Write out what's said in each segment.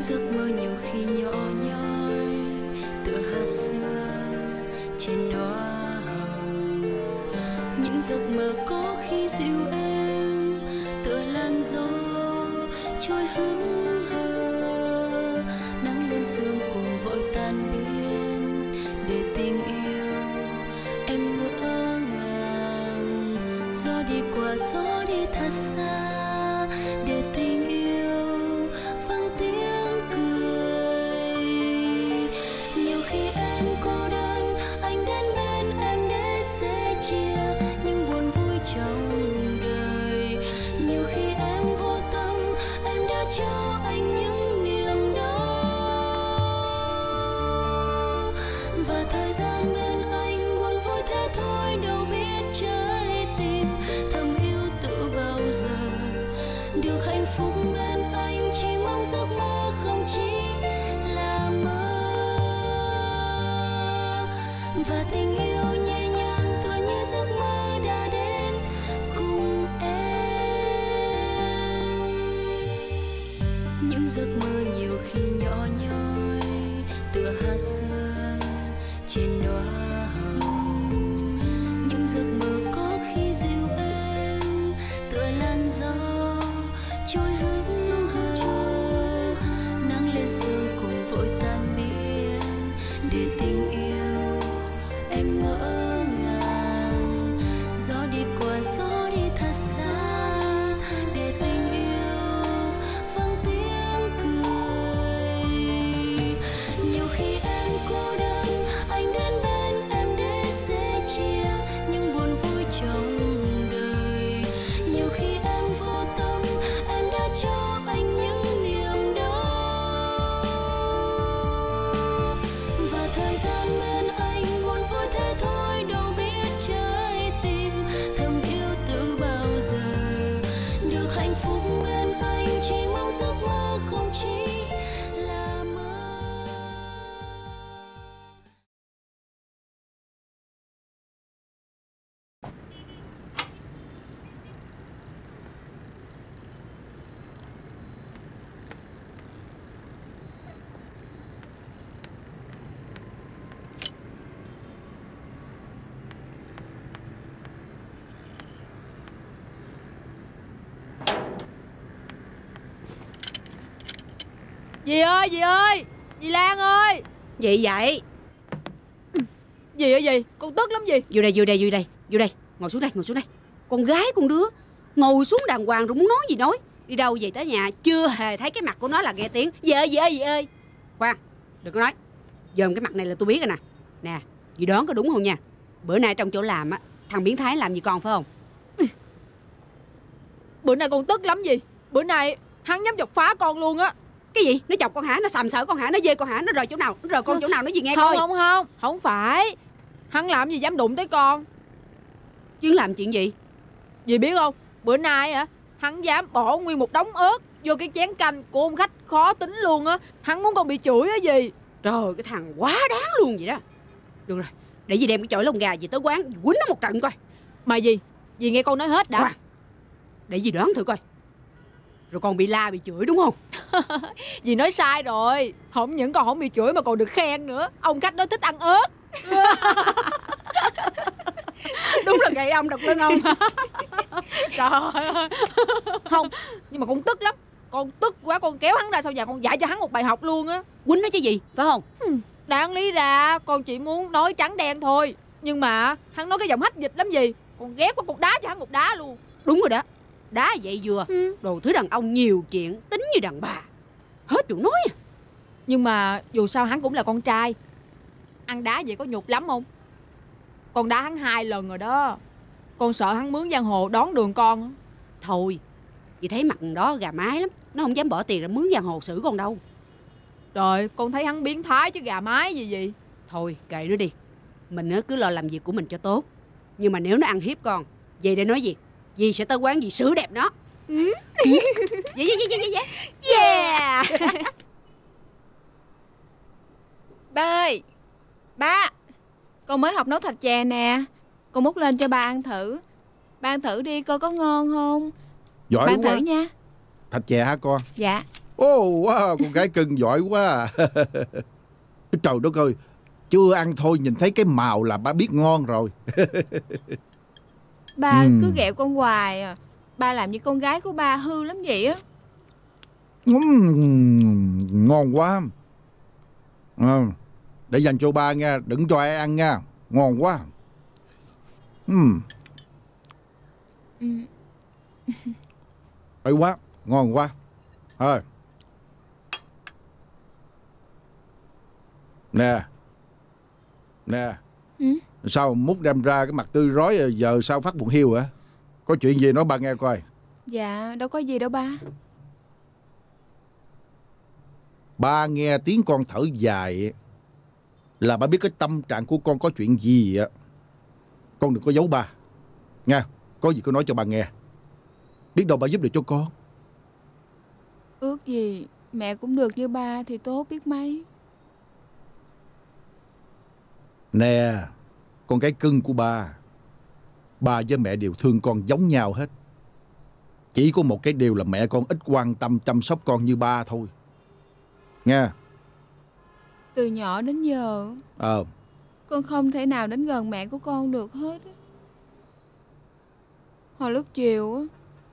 giấc mơ nhiều khi nhỏ nhói, tựa hạt sương trên đóa hồng. Những giấc mơ có khi dịu êm tựa làn gió trôi hững hờ. Nắng lên sương cùng vội tan biến để tình yêu em ngỡ ngàng. Gió đi qua gió đi thật xa để tình Dì ơi dì ơi Dì Lan ơi. Gì vậy? Dì ơi dì Con tức lắm dì. Vô đây, vô đây, vô đây, vô đây. Ngồi xuống đây, ngồi xuống đây. Con gái con đứa Ngồi xuống đàng hoàng rồi muốn nói gì nói. Đi đâu về tới nhà Chưa hề thấy cái mặt của nó là nghe tiếng. Dì ơi, dì ơi, dì ơi. Khoan, đừng có nói. Dòm cái mặt này là tôi biết rồi nè. Nè, dì đoán có đúng không nha? Bữa nay trong chỗ làm á Thằng biến thái làm gì con phải không? Bữa nay con tức lắm dì. Bữa nay hắn dám chọc phá con luôn á Cái gì? Nó chọc con hả? Nó sàm sỡ con hả? Nó dê con hả? Nó rời chỗ nào? Nó rời con chỗ nào? Nó gì nghe Không coi không không Không phải Hắn làm gì dám đụng tới con Chứ làm chuyện gì? Dì biết không Bữa nay á Hắn dám bỏ nguyên một đống ớt Vô cái chén canh của ông khách khó tính luôn á Hắn muốn con bị chửi á dì Trời cái thằng quá đáng luôn vậy đó Được rồi Để dì đem cái chổi lông gà gì tới quán Quýnh nó một trận coi Mà dì Dì nghe con nói hết đã Khoan Để dì đoán thử coi Rồi còn bị la bị chửi đúng không? Dì nói sai rồi. Không những còn không bị chửi mà còn được khen nữa. Ông khách đó thích ăn ớt. Đúng là gậy ông độc lưng ông. Trời ơi. Không Nhưng mà con tức lắm. Con tức quá con kéo hắn ra sau nhà con dạy cho hắn một bài học luôn á. Quýnh nó chứ gì phải không? Đáng lý ra con chỉ muốn nói trắng đen thôi. Nhưng mà hắn nói cái giọng hách dịch lắm gì. Con ghét quá con đá cho hắn một đá luôn. Đúng rồi đó Đá vậy vừa. Đồ thứ đàn ông nhiều chuyện Tính như đàn bà. Hết chỗ nói à. Nhưng mà dù sao hắn cũng là con trai. Ăn đá vậy có nhục lắm không? Con đá hắn hai lần rồi đó. Con sợ hắn mướn giang hồ đón đường con. Thôi Chị thấy mặt đó gà mái lắm Nó không dám bỏ tiền ra mướn giang hồ xử con đâu. Trời con thấy hắn biến thái chứ gà mái gì vậy? Thôi kệ nó đi. Mình cứ lo làm việc của mình cho tốt. Nhưng mà nếu nó ăn hiếp con Vậy để nói gì Dì sẽ tới quán dì xử đẹp nó. Vậy vậy vậy vậy vậy Yeah. Ba ơi Ba Con mới học nấu thạch chè nè. Con múc lên cho ba ăn thử. Ba ăn thử đi coi có ngon không? Giỏi Ba ăn quá. thử nha. Thạch chè hả con? Dạ. Ô wow, con gái cưng giỏi quá. Trời đất ơi Chưa ăn thôi nhìn thấy cái màu là ba biết ngon rồi Ba Ừm. cứ ghẹo con hoài à. Ba làm như con gái của ba hư lắm vậy á. Ừm, Ngon quá. À, Để dành cho ba nha Đừng cho ai ăn nha. Ngon quá. Ừm, ừ. Ây quá Ngon quá. Thôi. Nè. Nè. Ừ? Sao múc đem ra cái mặt tươi rói rồi Giờ sao phát buồn hiu hả? Có chuyện gì nói ba nghe coi. Dạ đâu có gì đâu ba. Ba nghe tiếng con thở dài Là ba biết cái tâm trạng của con có chuyện gì á. Con đừng có giấu ba. Nha Có gì cứ nói cho ba nghe. Biết đâu ba giúp được cho con. Ước gì mẹ cũng được như ba thì tốt biết mấy. Nè Con gái cưng của ba. Ba với mẹ đều thương con giống nhau hết. Chỉ có một cái điều là mẹ con ít quan tâm chăm sóc con như ba thôi. Nghe. Từ nhỏ đến giờ Ờ. Con không thể nào đến gần mẹ của con được hết. Hồi lúc chiều á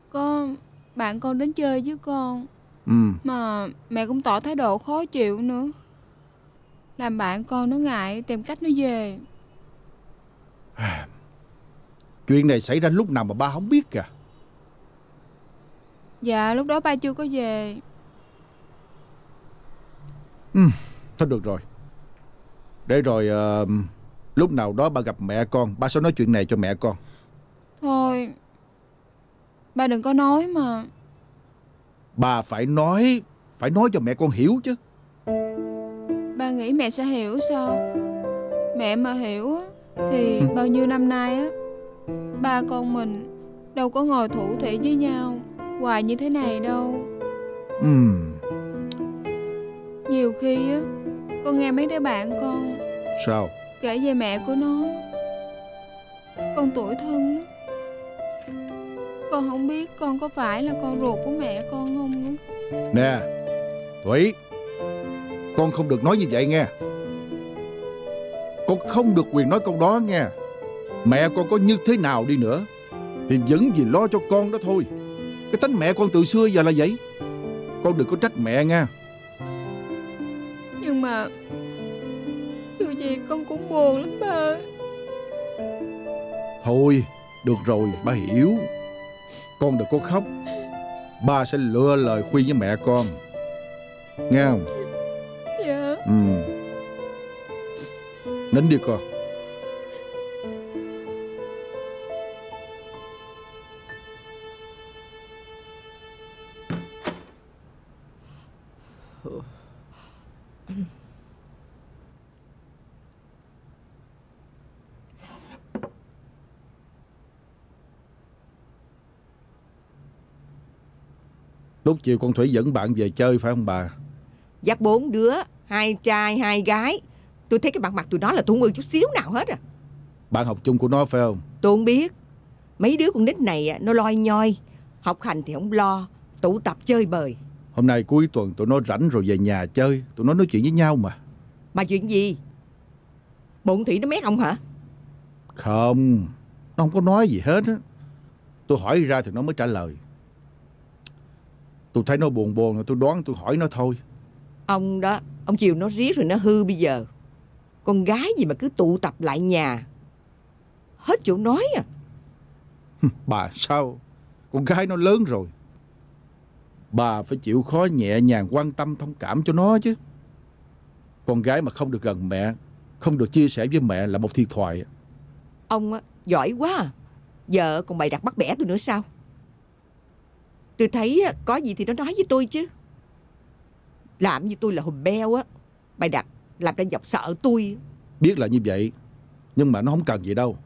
Con Bạn con đến chơi với con Ừ. Mà mẹ cũng tỏ thái độ khó chịu nữa. Làm bạn con nó ngại tìm cách nó về Chuyện này xảy ra lúc nào mà ba không biết kìa? Dạ lúc đó ba chưa có về. Thôi được rồi. Để rồi ờ, Lúc nào đó ba gặp mẹ con Ba sẽ nói chuyện này cho mẹ con. Thôi Ba đừng có nói mà. Ba phải nói Phải nói cho mẹ con hiểu chứ. Ba nghĩ mẹ sẽ hiểu sao? Mẹ mà hiểu á Thì bao nhiêu năm nay á Ba con mình Đâu có ngồi thủ thủy với nhau Hoài như thế này đâu. Ừm, Nhiều khi á Con nghe mấy đứa bạn con Sao? Kể về mẹ của nó. Con tuổi thân á Con không biết con có phải là con ruột của mẹ con không nữa Nè Thủy Con không được nói như vậy nghe không được quyền nói câu đó nghe. Mẹ con có như thế nào đi nữa Thì vẫn vì lo cho con đó thôi. Cái tánh mẹ con từ xưa giờ là vậy. Con đừng có trách mẹ nha. Nhưng mà Dù gì con cũng buồn lắm ba Thôi Được rồi ba hiểu. Con đừng có khóc. Ba sẽ lựa lời khuyên với mẹ con. Nghe không? Dạ. Ừ Nín đi con Lúc chiều con Thủy dẫn bạn về chơi phải không bà Dắt bốn đứa, hai trai, hai gái. Tôi thấy cái mặt mặt tụi nó là tôi ưa chút xíu nào hết à. Bạn học chung của nó phải không Tôi không biết. Mấy đứa con nít này á, nó loi nhoi. Học hành thì không lo. Tụ tập chơi bời. Hôm nay cuối tuần tụi nó rảnh rồi về nhà chơi Tụi nó nói chuyện với nhau mà Mà chuyện gì? Bụng Thủy nó mét ông hả? Không Nó không có nói gì hết á Tôi hỏi ra thì nó mới trả lời Tôi thấy nó buồn buồn rồi tôi đoán tôi hỏi nó thôi Ông đó, ông chiều nó riết rồi nó hư bây giờ. Con gái gì mà cứ tụ tập lại nhà. Hết chỗ nói à. Bà sao Con gái nó lớn rồi Bà phải chịu khó nhẹ nhàng quan tâm thông cảm cho nó chứ Con gái mà không được gần mẹ Không được chia sẻ với mẹ là một thiệt thòi Ông á, giỏi quá à. Giờ còn bày đặt bắt bẻ tôi nữa sao? Tôi thấy có gì thì nó nói với tôi chứ. Làm như tôi là hùm beo á. Bày đặt làm ra dọc sợ tôi. Biết là như vậy Nhưng mà nó không cần gì đâu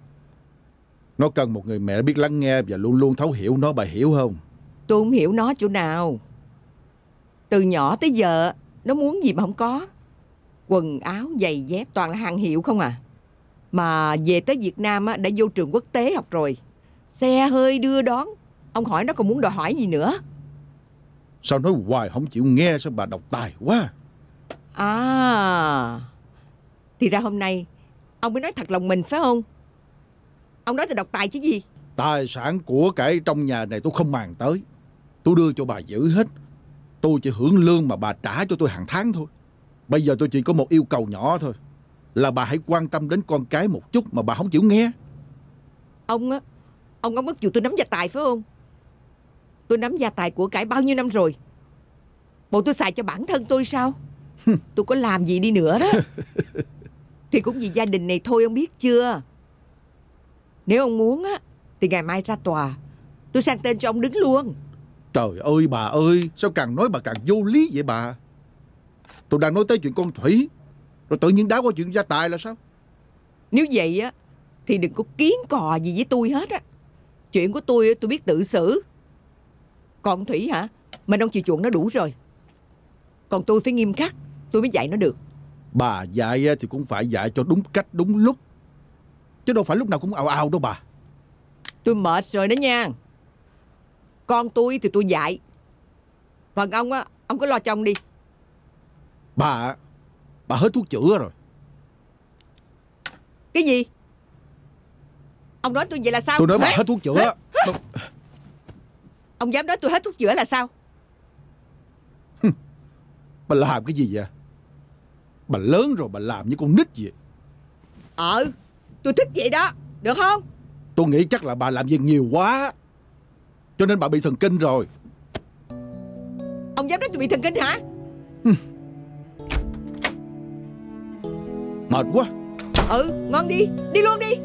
Nó cần một người mẹ biết lắng nghe Và luôn luôn thấu hiểu nó bà hiểu không Tôi không hiểu nó chỗ nào. Từ nhỏ tới giờ nó muốn gì mà không có. Quần áo, giày dép toàn là hàng hiệu không à. Mà về tới Việt Nam á, đã vô trường quốc tế học rồi. Xe hơi đưa đón. Ông hỏi nó còn muốn đòi hỏi gì nữa. Sao nói hoài không chịu nghe Sao bà độc tài quá À. Thì ra hôm nay Ông mới nói thật lòng mình phải không? Ông nói tôi độc tài chứ gì? Tài sản của cải trong nhà này tôi không màng tới. Tôi đưa cho bà giữ hết. Tôi chỉ hưởng lương mà bà trả cho tôi hàng tháng thôi. Bây giờ tôi chỉ có một yêu cầu nhỏ thôi Là bà hãy quan tâm đến con cái một chút Mà bà không chịu nghe. Ông á Ông có mất dù tôi nắm gia tài phải không? Tôi nắm gia tài của cải bao nhiêu năm rồi? Bộ tôi xài cho bản thân tôi sao Tôi có làm gì đi nữa đó. Thì cũng vì gia đình này thôi ông biết chưa? Nếu ông muốn á Thì ngày mai ra tòa Tôi sang tên cho ông đứng luôn. Trời ơi bà ơi Sao càng nói bà càng vô lý vậy bà? Tôi đang nói tới chuyện con Thủy Rồi tự nhiên đá qua chuyện gia tài là sao? Nếu vậy á Thì đừng có kiến cò gì với tôi hết á. Chuyện của tôi tôi biết tự xử. Còn Thủy hả? Mình ông chịu chuộng nó đủ rồi. Còn tôi phải nghiêm khắc Tôi mới dạy nó được. Bà dạy thì cũng phải dạy cho đúng cách đúng lúc. Chứ đâu phải lúc nào cũng ào ào đâu bà. Tôi mệt rồi đó nha. Con tôi thì tôi dạy. Phần ông á Ông cứ lo chồng đi. Bà Bà hết thuốc chữa rồi. Cái gì? Ông nói tôi vậy là sao? Tôi nói bà hết thuốc chữa. Ông dám nói tôi hết thuốc chữa là sao? Bà làm cái gì vậy Bà lớn rồi bà làm như con nít vậy. Ờ Tôi thích vậy đó Được không? Tôi nghĩ chắc là bà làm việc nhiều quá. Cho nên bà bị thần kinh rồi. Ông dám nói tôi bị thần kinh hả? Mệt quá. Ừ ngon đi Đi luôn đi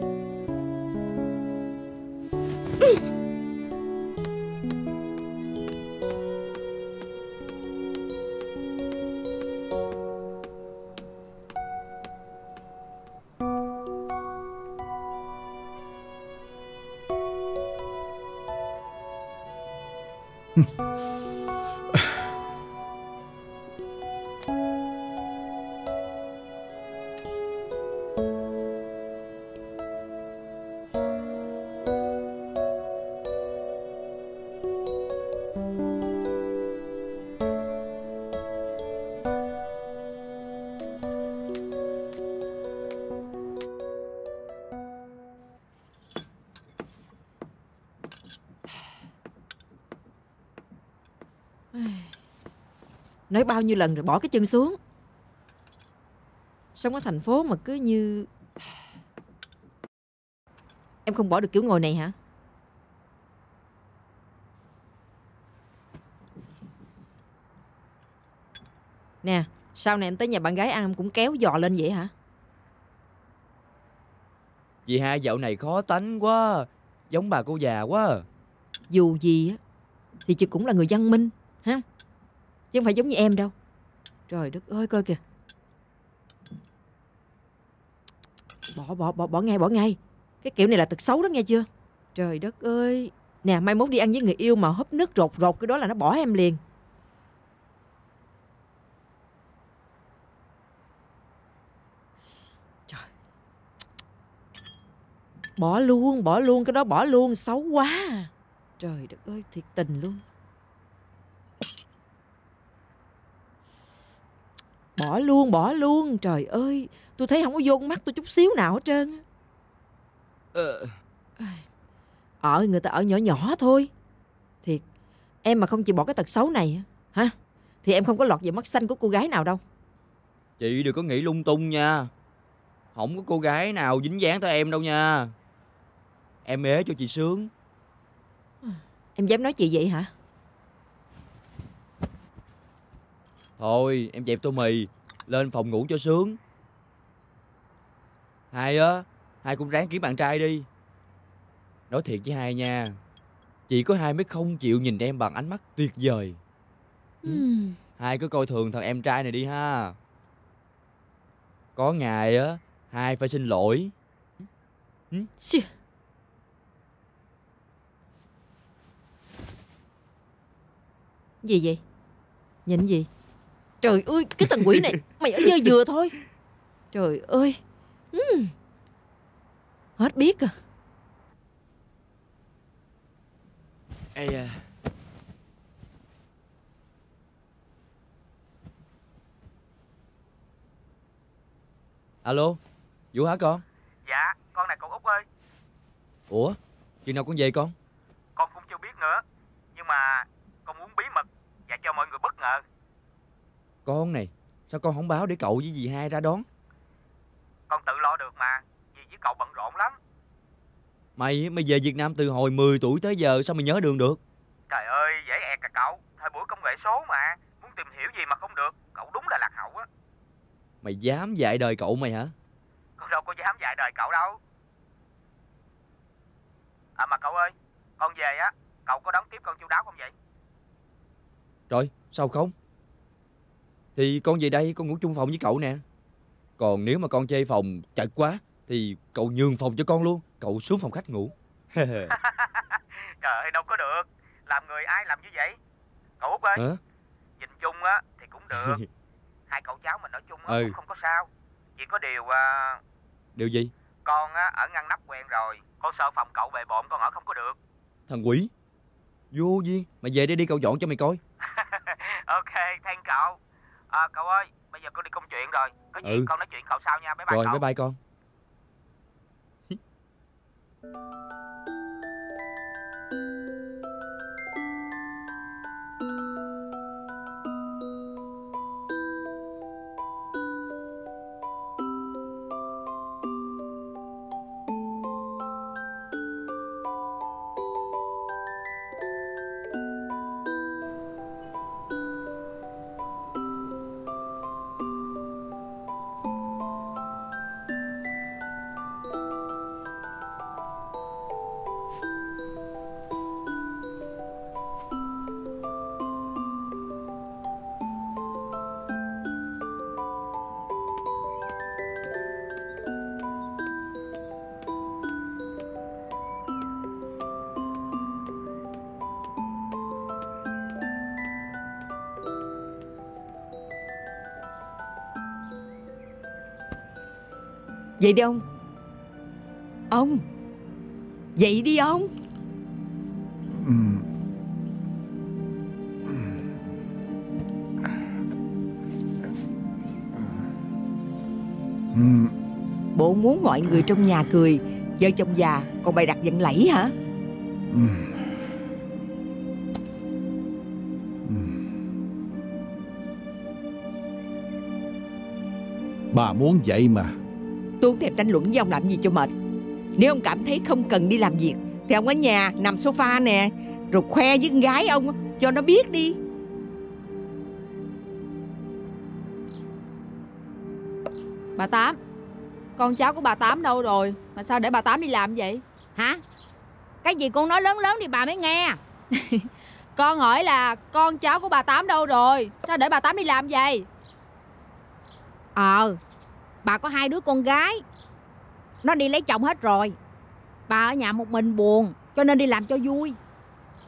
Nói bao nhiêu lần rồi bỏ cái chân xuống. Sống ở thành phố mà cứ như Em không bỏ được kiểu ngồi này hả? Nè Sau này em tới nhà bạn gái ăn em cũng kéo giò lên vậy hả? Chị hai dạo này khó tánh quá Giống bà cô già quá. Dù gì á Thì chị cũng là người văn minh ha Chứ không phải giống như em đâu. Trời đất ơi, coi kìa. Bỏ bỏ bỏ bỏ ngay bỏ ngay. Cái kiểu này là tật xấu đó nghe chưa? Trời đất ơi. Nè, mai mốt đi ăn với người yêu mà húp nước rột rột, Cái đó là nó bỏ em liền. Trời. Bỏ luôn bỏ luôn, Cái đó bỏ luôn, xấu quá. Trời đất ơi, thiệt tình luôn. Bỏ luôn bỏ luôn. Trời ơi Tôi thấy không có vô con mắt tôi chút xíu nào hết trơn. Ờ, Ở người ta ở nhỏ nhỏ thôi. Thiệt Em mà không chịu bỏ cái tật xấu này á, Hả? Thì em không có lọt vào mắt xanh của cô gái nào đâu. Chị đừng có nghĩ lung tung nha. Không có cô gái nào dính dáng tới em đâu nha. Em ế cho chị sướng. Em dám nói chị vậy hả Thôi em dẹp tô mì Lên phòng ngủ cho sướng. Hai á Hai cũng ráng kiếm bạn trai đi. Nói thiệt với hai nha Chỉ có hai mới không chịu nhìn em bằng ánh mắt tuyệt vời. Ừm, Hai cứ coi thường thằng em trai này đi ha. Có ngày á Hai phải xin lỗi. Gì vậy? Nhìn gì trời ơi cái thằng quỷ này mày ở dơ dừa thôi. Trời ơi. Uhm. hết biết à. Ê à. Alo Vũ hả con? Dạ con này con Út ơi. Ủa Chừng nào con về con? Con cũng chưa biết nữa Nhưng mà Con muốn bí mật Và cho mọi người bất ngờ. Con này Sao con không báo để cậu với dì hai ra đón? Con tự lo được mà Vì với cậu bận rộn lắm. Mày mày về Việt Nam từ hồi 10 tuổi tới giờ Sao mày nhớ đường được? Trời ơi dễ ẹt cả cậu Thời buổi công nghệ số mà Muốn tìm hiểu gì mà không được Cậu đúng là lạc hậu á. Mày dám dạy đời cậu mày hả? Con đâu có dám dạy đời cậu đâu. À mà cậu ơi Con về á Cậu có đón tiếp con chu đáo không vậy? Rồi sao không Thì con về đây con ngủ chung phòng với cậu nè. Còn nếu mà con chê phòng chật quá Thì cậu nhường phòng cho con luôn Cậu xuống phòng khách ngủ. Trời ơi đâu có được. Làm người ai làm như vậy? Cậu Út ơi Hả? Nhìn chung á thì cũng được. Hai cậu cháu mình nói chung á Ừ. cũng không có sao. Chỉ có điều à, Điều gì? Con á ở ngăn nắp quen rồi. Con sợ phòng cậu bề bộn con ở không có được. Thằng quỷ. Vô duyên Mày về đây đi cậu dọn cho mày coi. Ok thank cậu à, Cậu ơi bây giờ con đi công chuyện rồi. Có gì Ừ. con nói chuyện cậu sau nha. Bye bye Rồi cậu. bye bye con Vậy đi ông. Ông. Vậy đi ông. Bộ muốn mọi người trong nhà cười. Vợ chồng già, còn bày đặt giận lẫy hả? Bà muốn vậy mà không thèm tranh luận với ông làm gì cho mệt. Nếu ông cảm thấy không cần đi làm việc Thì ông ở nhà nằm sofa nè Rồi khoe với con gái ông Cho nó biết đi. Bà Tám Con cháu của bà Tám đâu rồi? Mà sao để bà Tám đi làm vậy? Hả? Cái gì con nói lớn lớn thì bà mới nghe. Con hỏi là con cháu của bà Tám đâu rồi? Sao để bà Tám đi làm vậy? Ờ Bà có hai đứa con gái. Nó đi lấy chồng hết rồi. Bà ở nhà một mình buồn Cho nên đi làm cho vui.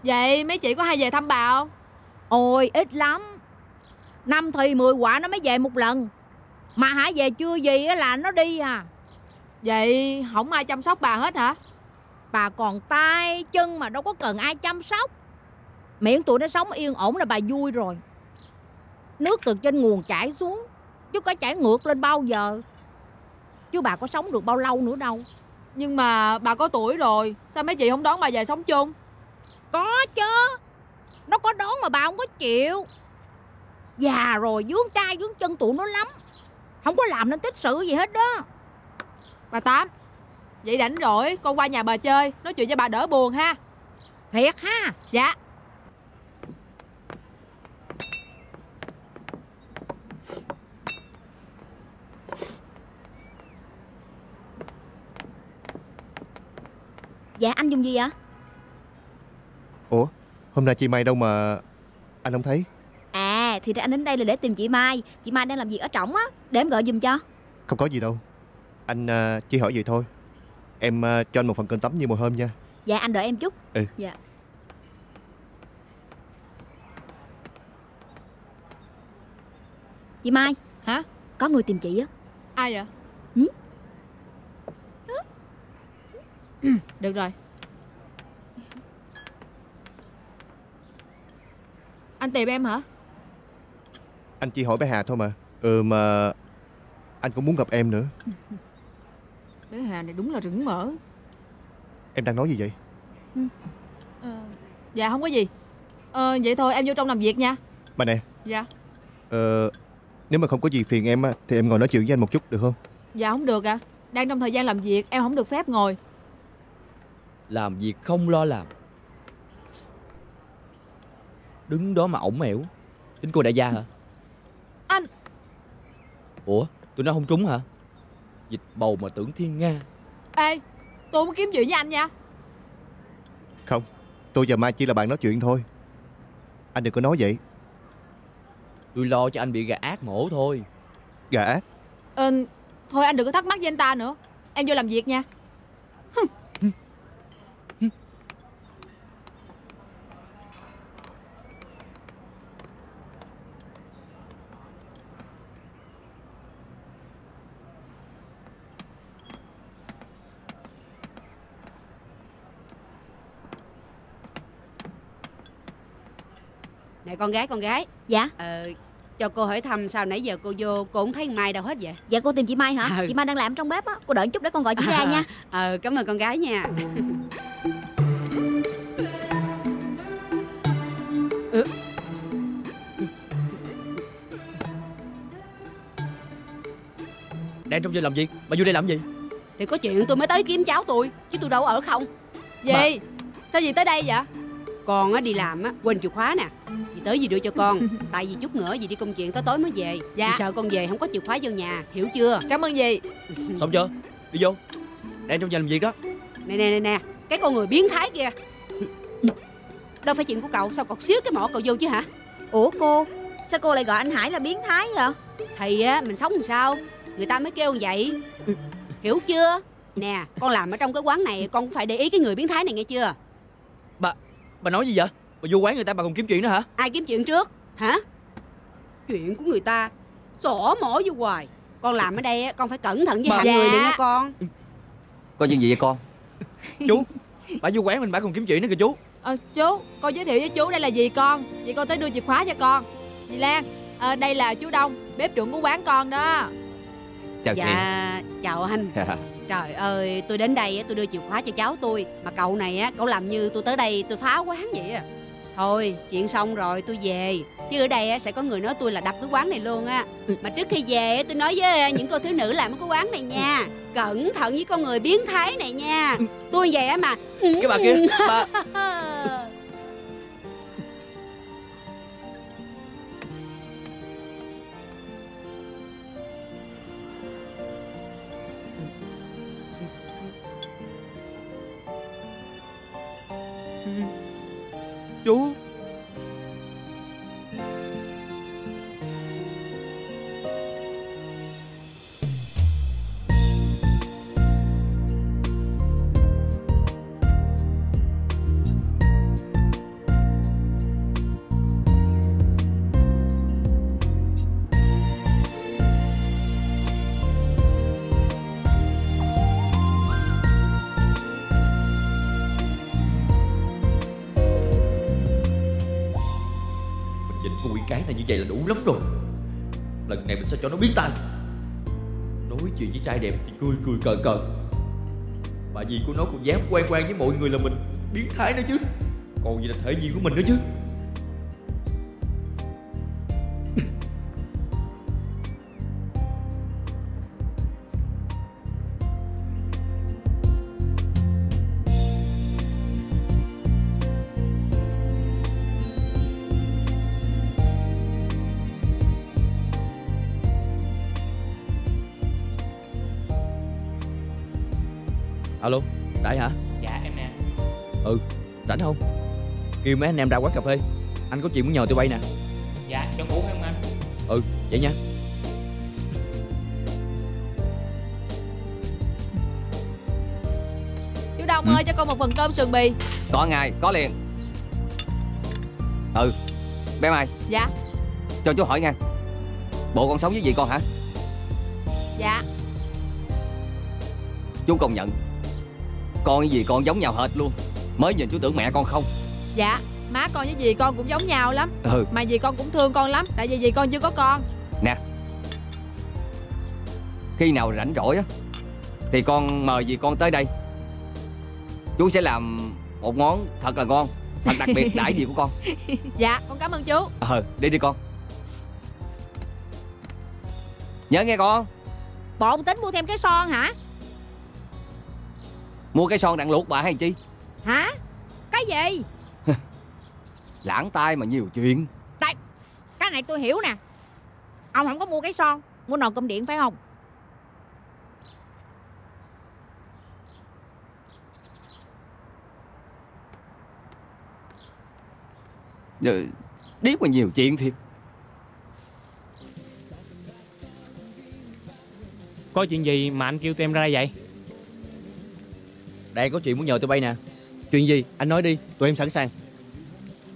Vậy mấy chị có hay về thăm bà không? Ôi ít lắm. Năm thì mười quả nó mới về một lần. Mà hả về chưa gì á là nó đi à. Vậy không ai chăm sóc bà hết hả? Bà còn tay chân mà đâu có cần ai chăm sóc. Miễn tụi nó sống yên ổn là bà vui rồi. Nước từ trên nguồn chảy xuống Chứ có chảy ngược lên bao giờ. Chứ bà có sống được bao lâu nữa đâu. Nhưng mà bà có tuổi rồi Sao mấy chị không đón bà về sống chung? Có chứ. Nó có đón mà bà không có chịu. Già rồi vướng tay vướng chân tụi nó lắm. Không có làm nên tích sự gì hết đó. Bà Tám Vậy rảnh rỗi con qua nhà bà chơi Nói chuyện cho bà đỡ buồn ha. Thiệt ha? Dạ Dạ anh dùng gì ạ? Ủa Hôm nay chị Mai đâu mà Anh không thấy? À thì ra anh đến đây là để tìm chị Mai. Chị Mai đang làm việc ở trỏng á. Để em gọi giùm cho. Không có gì đâu. Anh à, chỉ hỏi vậy thôi. Em à, cho anh một phần cơm tấm như mọi hôm nha. Dạ anh đợi em chút. Ừ. Dạ. Chị Mai Hả? Có người tìm chị á. Ai vậy? Hử? Được rồi. Anh tìm em hả? Anh chỉ hỏi bé Hà thôi mà. Ừ mà Anh cũng muốn gặp em nữa. Bé Hà này đúng là rừng mỡ Em đang nói gì vậy? Ờ, Dạ không có gì. Ờ, Vậy thôi em vô trong làm việc nha. Mà nè. Dạ. Ờ Nếu mà không có gì phiền em á Thì em ngồi nói chuyện với anh một chút được không? Dạ không được à. Đang trong thời gian làm việc em không được phép ngồi Làm việc không lo làm. Đứng đó mà ổng ẻo Tính cô đại gia hả? Anh. Ủa tôi nói không trúng hả? Dịch bầu mà tưởng thiên nga. Ê tôi muốn kiếm chuyện với anh nha. Không Tôi và Mai chỉ là bạn nói chuyện thôi. Anh đừng có nói vậy. Tôi lo cho anh bị gà ác mổ thôi. Gà ác? Ờ, Thôi anh đừng có thắc mắc với anh ta nữa. Em vô làm việc nha. Này con gái con gái. Dạ. Ờ cho cô hỏi thăm sao nãy giờ cô vô cô không thấy Mai đâu hết vậy? Dạ cô tìm chị Mai hả? Ừ. Chị Mai đang làm trong bếp á. Cô đợi chút để con gọi chị ra nha. Ờ cảm ơn con gái nha. Ừ, Đang trong giờ làm việc Bà vô đây làm gì? Thì có chuyện tôi mới tới kiếm cháu tôi Chứ tôi đâu ở không. Gì? Sao gì tới đây vậy Con á đi làm á quên chìa khóa nè. Dì tới dì đưa cho con Tại vì chút nữa dì đi công chuyện tới tối mới về. Dạ. Dì sợ con về không có chìa khóa vô nhà Hiểu chưa? Cảm ơn gì Xong chưa? Đi vô. Đang trong giờ làm việc đó. Nè nè nè nè Cái con người biến thái kia. Đâu phải chuyện của cậu Sao cậu xíu cái mỏ cậu vô chứ hả? Ủa cô Sao cô lại gọi anh Hải là biến thái vậy? Thì á mình sống làm sao? Người ta mới kêu vậy. Hiểu chưa? Nè con làm ở trong cái quán này Con cũng phải để ý cái người biến thái này nghe chưa Bà nói gì vậy? Bà vô quán người ta bà còn kiếm chuyện nữa hả? Ai kiếm chuyện trước? Hả? Chuyện của người ta Xỏ mỏ vô hoài. Con làm ở đây á, con phải cẩn thận với Bà- hạng người này Dạ. nha con. Có chuyện gì vậy con? Chú Bà vô quán mình bà còn kiếm chuyện nữa kìa chú. Ờ chú Con giới thiệu với chú đây là dì con. Dì con tới đưa chìa khóa cho con. Dì Lan ờ, Đây là chú Đông Bếp trưởng của quán con đó. Chào Dạ chào anh. chị Trời ơi tôi đến đây tôi đưa chìa khóa cho cháu tôi. Mà cậu này á cậu làm như tôi tới đây tôi phá quán vậy à Thôi chuyện xong rồi tôi về. Chứ ở đây sẽ có người nói tôi là đập cái quán này luôn á. Mà trước khi về tôi nói với những cô thiếu nữ làm cái quán này nha. Cẩn thận với con người biến thái này nha. Tôi về á mà. Cái bà kia Bà Chú Mình lắm rồi. Lần này mình sẽ cho nó biết tay Nói chuyện với trai đẹp thì cười cười cờ cờ. Bà gì của nó còn dám quan quan với mọi người là mình. Biến thái nữa chứ. Còn gì là thể diện của mình nữa chứ. Kêu mấy anh em ra quán cà phê. Anh có chuyện muốn nhờ tụi bay nè. Dạ cho uống không anh. Ừ, vậy nha. Chú Đông ơi cho con một phần cơm sườn bì. Có ngài, có liền. Ừ Bé Mai. Dạ. Cho chú hỏi nha Bộ con sống với gì con hả? Dạ. Chú công nhận Con với gì con giống nhau hệt luôn. Mới nhìn chú tưởng mẹ con không Dạ Má con với dì con cũng giống nhau lắm. Ừ. Mà dì con cũng thương con lắm Tại vì dì con chưa có con. Nè Khi nào rảnh rỗi á Thì con mời dì con tới đây. Chú sẽ làm một món thật là ngon Thật đặc biệt đãi dì của con. Dạ con cảm ơn chú. Ờ đi đi con. Nhớ nghe con. Bộ ông tính mua thêm cái son hả? Mua cái son đặng luộc bà hay chi? Hả? Cái gì Lãng tai mà nhiều chuyện. Đây Cái này tôi hiểu nè. Ông không có mua cái son Mua nồi cơm điện phải không? Giờ Điếc mà nhiều chuyện thiệt. Có chuyện gì mà anh kêu tụi em ra đây vậy? Đang có chuyện muốn nhờ tụi bay nè. Chuyện gì? Anh nói đi tụi em sẵn sàng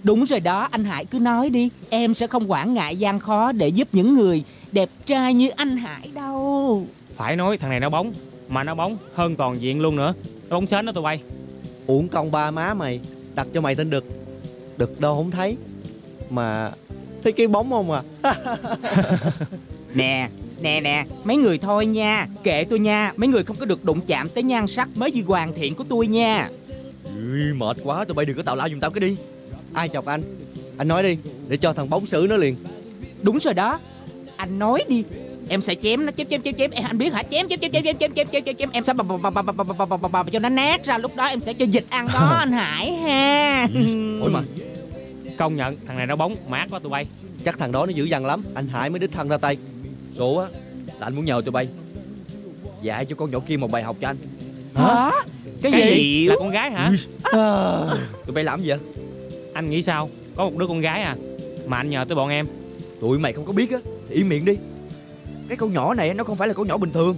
Đúng rồi đó, anh Hải cứ nói đi. Em sẽ không quản ngại gian khó để giúp những người đẹp trai như anh Hải đâu. Phải nói thằng này nó bóng Mà nó bóng hơn toàn diện luôn nữa Nó bóng sến đó tụi bay Uổng công ba má mày Đặt cho mày tên Đực Đực đâu không thấy Mà thấy cái bóng không à Nè, nè nè, mấy người thôi nha. Kệ tôi nha, mấy người không có được đụng chạm tới nhan sắc mới gì hoàn thiện của tôi nha. Ui, mệt quá tụi bay đừng có tạo lao giùm tao cái đi Ai chọc anh? Anh nói đi Để cho thằng bóng xử nó liền. Đúng rồi đó. Anh nói đi. Em sẽ chém nó. Chém chém chém chém. Em anh biết hả? Chém chém chém chém chém chém chém chém chém em sẽ bập bập bập bập bập cho nó nát ra. Lúc đó em sẽ cho dịch ăn đó anh Hải ha. Ôi mà Công nhận thằng này nó bóng mát quá tụi bay. Chắc thằng đó nó dữ dằn lắm. Anh Hải mới đích thân ra tay. Số á Là anh muốn nhờ tụi bay. Dạy cho con nhỏ kia một bài học cho anh. Hả? Cái, gì? Là con gái hả? Tụi bay làm gì vậy Anh nghĩ sao? Có một đứa con gái à? Mà anh nhờ tới bọn em. Tụi mày không có biết á Thì im miệng đi. Cái con nhỏ này nó không phải là con nhỏ bình thường.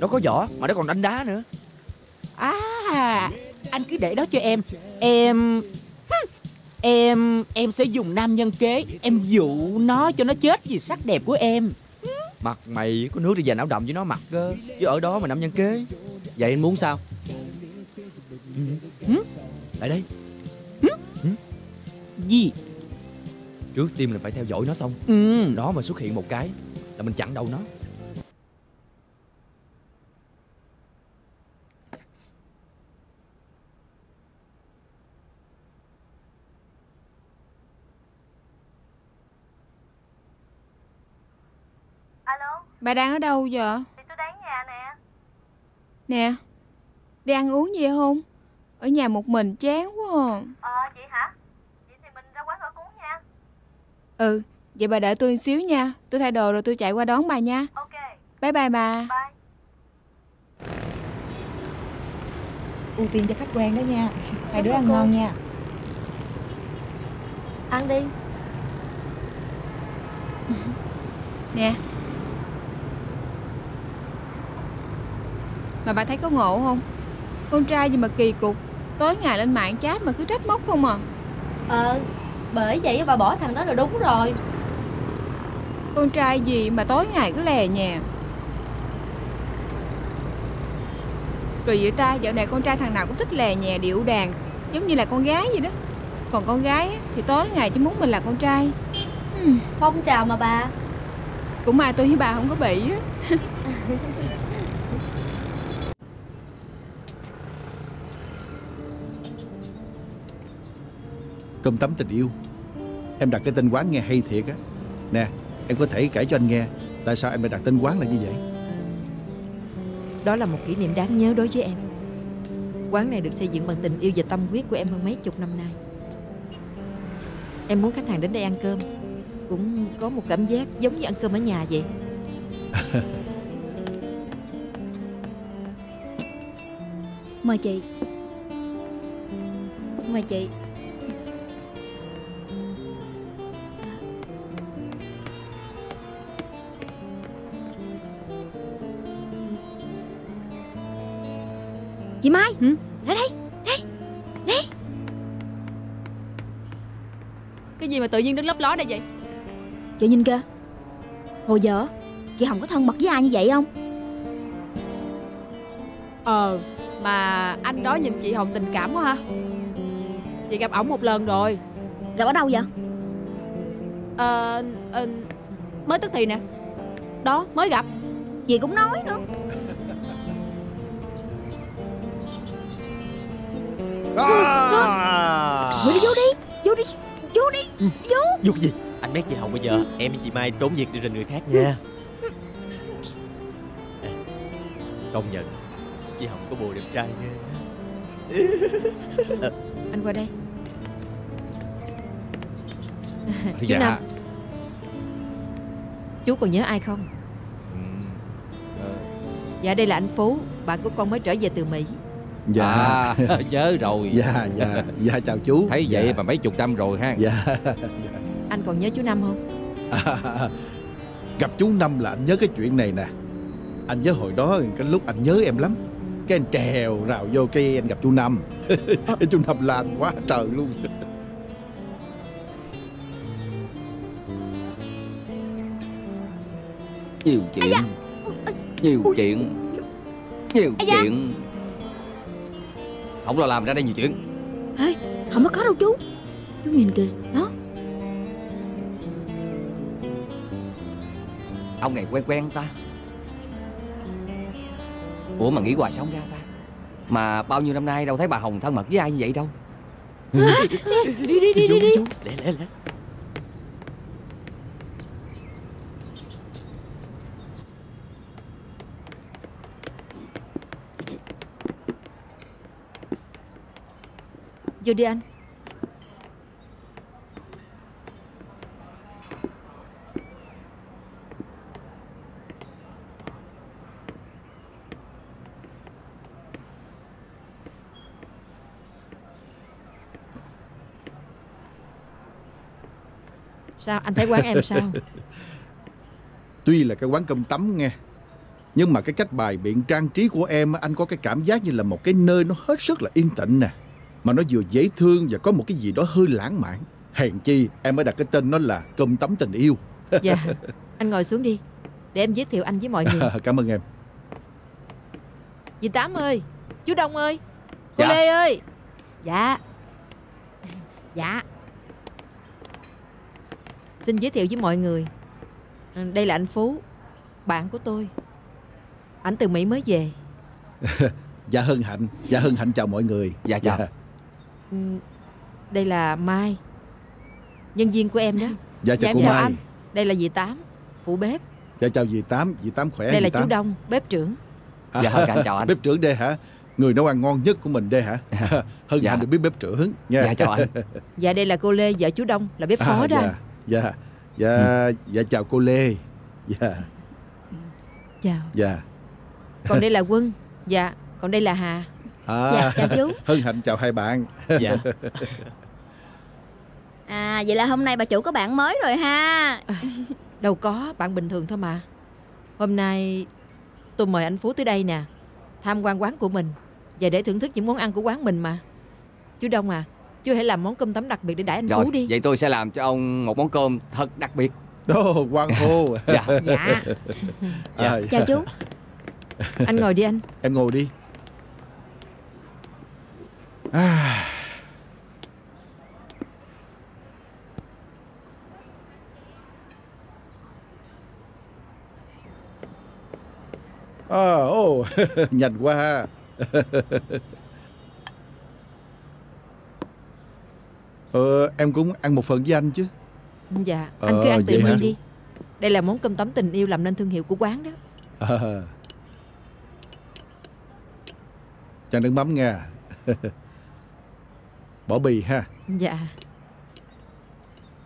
Nó có võ mà nó còn đánh đá nữa. À, anh cứ để đó cho em. Em em em sẽ dùng nam nhân kế, em dụ nó cho nó chết vì sắc đẹp của em. Mặt mày có nước đi dành áo đậm với nó mặc cơ Chứ ở đó mà nằm nhân kế. Vậy anh muốn sao? Lại đây Gì? Trước tiên mình phải theo dõi nó xong Ừ. Nó mà xuất hiện một cái Là mình chặn đầu nó Bà đang ở đâu vậy? Thì tôi đến nhà nè Nè, đi ăn uống gì không? Ở nhà một mình chán quá à. Ờ chị hả Vậy thì mình ra quán phở cuốn nha Ừ, vậy bà đợi tôi một xíu nha. Tôi thay đồ rồi tôi chạy qua đón bà nha. Ok Bye bye bà. Bye Ưu tiên cho khách quen đó nha Hai đứa ăn ngon nha Ăn đi Nè. Mà bà thấy có ngộ không? Con trai gì mà kỳ cục Tối ngày lên mạng chat mà cứ trách móc không à Ờ Bởi vậy bà bỏ thằng đó là đúng rồi. Con trai gì mà tối ngày cứ lè nhè? Rồi vậy ta dạo này con trai thằng nào cũng thích lè nhè điệu đàn Giống như là con gái vậy đó. Còn con gái thì tối ngày chỉ muốn mình là con trai. Phong trào mà bà. Cũng mà tôi với bà không có bị á Cơm tấm tình yêu. Em đặt cái tên quán nghe hay thiệt á. Nè em có thể kể cho anh nghe Tại sao em lại đặt tên quán là như vậy? Đó là một kỷ niệm đáng nhớ đối với em. Quán này được xây dựng bằng tình yêu và tâm huyết của em hơn mấy chục năm nay. Em muốn khách hàng đến đây ăn cơm. Cũng có một cảm giác giống như ăn cơm ở nhà vậy. Mời chị. Mời chị Chị Mai. Ra đây Cái gì mà tự nhiên đứng lấp ló đây vậy? Chị nhìn kìa. Hồi giờ Chị Hồng có thân mật với ai như vậy không? Ờ Mà anh đó nhìn chị Hồng tình cảm quá ha. Chị gặp ổng một lần rồi. Gặp ở đâu vậy? Ờ, ờ Mới tức thì nè. Đó mới gặp. Gì cũng nói nữa À. Đi vô đi. Vô đi. Vô đi. Vô Vô. Cái gì? Anh biết chị Hồng bây giờ Em với chị Mai trốn việc đi rình người khác nha. Ê, Công nhận Chị Hồng có bồ đẹp trai nha Ờ, Anh qua đây. Chú Dạ. Năm Chú còn nhớ ai không? Ờ, Dạ đây là anh Phú Bạn của con mới trở về từ Mỹ Dạ. À, nhớ rồi. Dạ dạ. Dạ chào chú. Thấy vậy dạ. mà mấy chục năm rồi ha. Dạ. Anh còn nhớ chú Năm không? À, Gặp chú Năm là anh nhớ cái chuyện này nè. Anh nhớ hồi đó cái lúc anh nhớ em lắm. Cái anh trèo rào vô cây anh gặp chú Năm. Chú Năm là anh quá trời luôn. Nhiều chuyện. Nhiều chuyện. Nhiều chuyện Không lo làm ra đây nhiều chuyện. Ê, không có có đâu chú. Chú nhìn kìa Đó. Ông này quen quen ta. Ủa mà nghĩ hoài sống ra ta. Mà bao nhiêu năm nay đâu thấy bà Hồng thân mật với ai như vậy đâu. Đi đi đi đi đi. Lẹ lẹ lẹ Vô đi anh. Sao? Anh thấy quán em sao? Tuy là cái quán cơm tấm nghe, Nhưng mà cái cách bài biện trang trí của em Anh có cái cảm giác như là một cái nơi nó hết sức là yên tĩnh nè. Mà nó vừa dễ thương và có một cái gì đó hơi lãng mạn. Hèn chi em mới đặt cái tên nó là cơm tấm tình yêu. Dạ Anh ngồi xuống đi Để em giới thiệu anh với mọi người. Cảm ơn em. Dì Tám ơi Chú Đông ơi Cô Dạ. Lê ơi. Dạ. Dạ. Xin giới thiệu với mọi người. Ừ, Đây là anh Phú Bạn của tôi. Anh từ Mỹ mới về. Dạ hân hạnh Dạ hân hạnh chào mọi người. Dạ chào Ừ, Đây là Mai Nhân viên của em đó. Dạ chào em cô chào Mai. anh. Đây là dì Tám Phụ bếp. Dạ chào dì Tám. Dì Tám khỏe Đây là chú Đông Bếp trưởng. À, Dạ, hân hạnh chào anh. Bếp trưởng đây hả? Người nấu ăn ngon nhất của mình đây hả? Hân Dạ. hạnh được biết bếp trưởng. Nha. Dạ, chào anh. Dạ đây là cô Lê Vợ chú Đông Là bếp phó À, đó dạ, anh. Dạ. Dạ dạ chào cô Lê. Dạ. Chào. Dạ. Còn đây là Quân. Dạ Còn đây là Hà à, Dạ, chào chú. hân hạnh chào hai bạn. Dạ. À vậy là hôm nay bà chủ có bạn mới rồi ha. Đâu có, bạn bình thường thôi mà. Hôm nay tôi mời anh Phú tới đây nè Tham quan quán của mình Và để thưởng thức những món ăn của quán mình mà. Chú Đông à Chú hãy làm món cơm tấm đặc biệt để đãi anh Rồi Phú đi. vậy tôi sẽ làm cho ông một món cơm thật đặc biệt. Đô, quan hô Dạ. Dạ. À, Chào chú. Anh ngồi đi anh. Em ngồi đi à, À, ô, nhanh quá ha. Ờ, em cũng ăn một phần với anh chứ. Dạ Anh cứ Ờ, ăn tự nhiên đi Đây là món cơm tấm tình yêu làm nên thương hiệu của quán đó À. Cho nước mắm nha. Bỏ bì ha. Dạ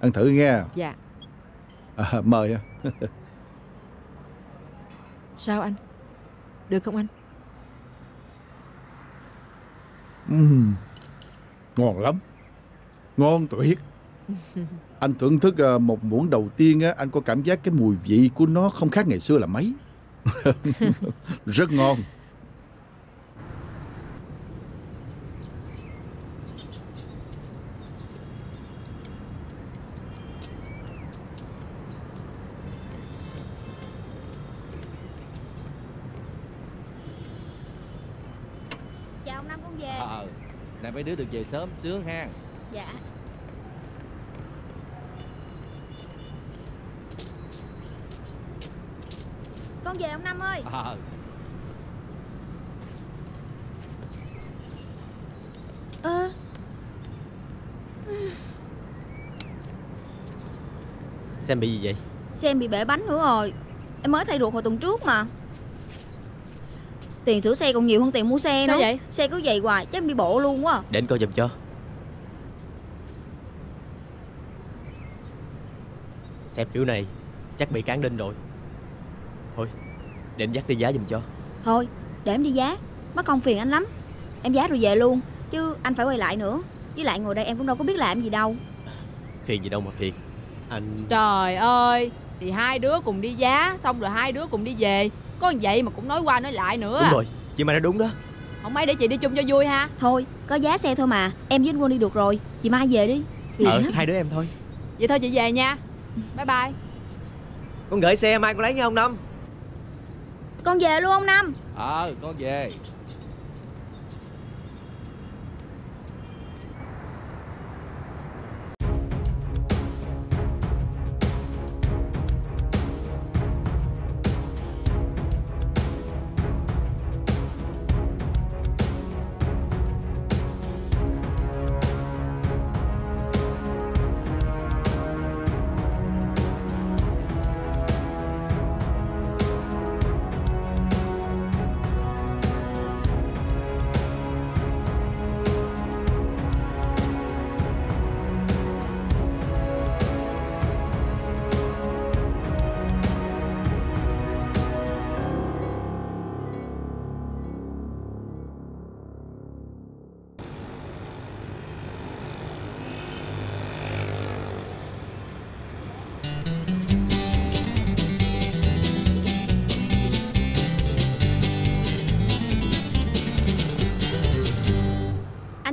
Ăn thử nghe. Dạ À, mời. Sao anh Được không anh Ừm, Ngon lắm. Ngon tuyệt. Anh thưởng thức ờ, một muỗng đầu tiên á, anh có cảm giác cái mùi vị của nó không khác ngày xưa là mấy. Rất ngon. Con về. Ờ Này mấy đứa được về sớm sướng ha. Dạ. Con về ông Năm ơi. Ờ. Ơ. Xem bị gì vậy? Xe em bị bể bánh nữa rồi. Em mới thay ruột hồi tuần trước mà Tiền sửa xe còn nhiều hơn tiền mua xe Sao nữa. vậy? Xe cứ vậy hoài chắc em đi bộ luôn quá Để anh coi giùm cho. Xem kiểu này Chắc bị cán đinh rồi. Thôi Để anh dắt đi giá giùm cho. Thôi để em đi giá. Mất công phiền anh lắm. Em giá rồi về luôn Chứ anh phải quay lại nữa. Với lại ngồi đây em cũng đâu có biết làm gì đâu. Phiền gì đâu mà phiền. Anh Trời ơi Thì hai đứa cùng đi giá Xong rồi hai đứa cùng đi về Có vậy mà cũng nói qua nói lại nữa Đúng rồi Chị Mai nói đúng đó. Không mấy để chị đi chung cho vui ha. Thôi có giá xe thôi mà Em với anh Quân đi được rồi Chị Mai về đi. Phiền Ờ lắm. hai đứa em thôi. Vậy thôi chị về nha. Bye bye. Con gửi xe mai con lấy nha ông Năm? Con về luôn ông Năm. Ờ con về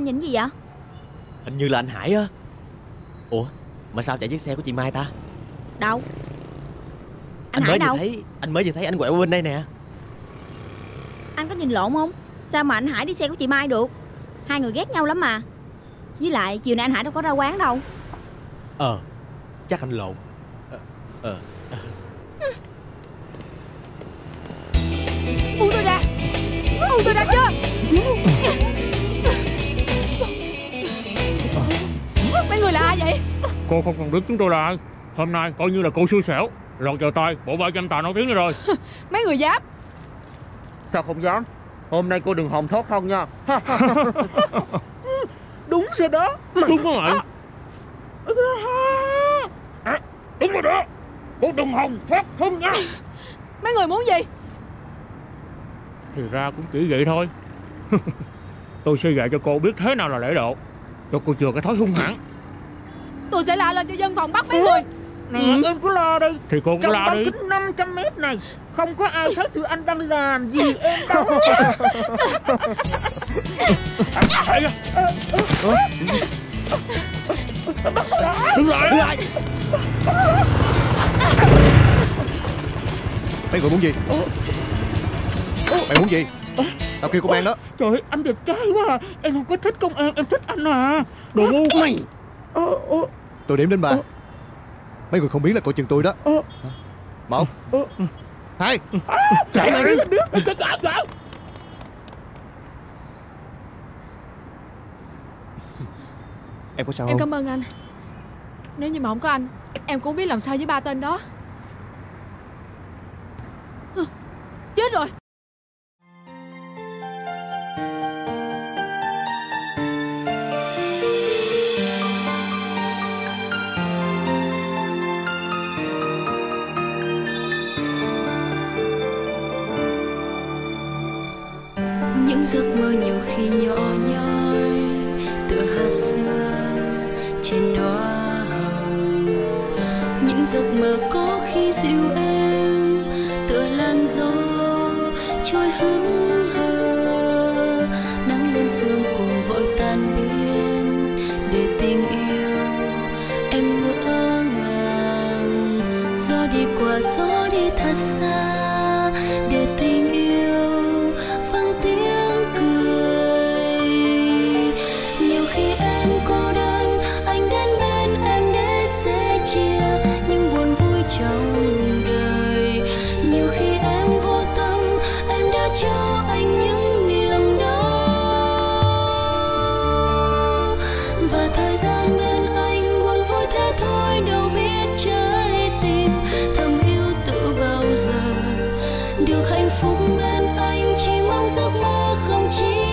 nhìn gì vậy? Hình như là anh Hải á. Ủa Mà sao chạy chiếc xe của chị Mai ta? Đâu? Anh, mới Hải vừa đâu? thấy Anh mới vừa thấy anh quẹo bên đây nè. Anh có nhìn lộn không? Sao mà anh Hải đi xe của chị Mai được? Hai người ghét nhau lắm mà. Với lại chiều nay anh Hải đâu có ra quán đâu. Ờ Chắc anh lộn. Ờ ờ. Buông tôi ra. Buông tôi ra chưa Cô không cần biết chúng tôi là ai Hôm nay coi như là cô xui xẻo. Lọt vào tay bộ ba trăm tà nổi tiếng này rồi. Mấy người dám Sao không dám? Hôm nay cô đừng hòng thoát thân nha. Đúng rồi đó. Đúng rồi. Mày à, Đúng rồi đó. Cô đừng hòng thoát thân nha. Mấy người muốn gì? Thì ra cũng chỉ vậy thôi. Tôi sẽ dạy cho cô biết thế nào là lễ độ. Cho cô chừa cái thói hung hãn Tôi sẽ la lên cho dân phòng bắt mấy người. Nè em cứ lo đi. Thì cô cũng Trong la bán đi. kính 500 mét này Không có ai thấy tụi anh đang làm gì em đâu. Ra. Đứng lại. Đứng lại. Mấy người muốn gì? Mày muốn gì? Tao kêu công an đó. Trời ơi, anh đẹp trai quá. À. Em không có thích công an Em thích anh à. Đồ ngu Mày. Ờ, ờ, Tôi điểm đến ba. Mấy người không biết là cổ chừng tôi đó. Một Hai. Chạy mày đi. Chạy chạy chạy. Em có sao Em không? cảm ơn anh. Nếu như mà không có anh Em cũng biết làm sao với ba tên đó. Chết rồi phúc bên anh chỉ mong giấc mơ không chỉ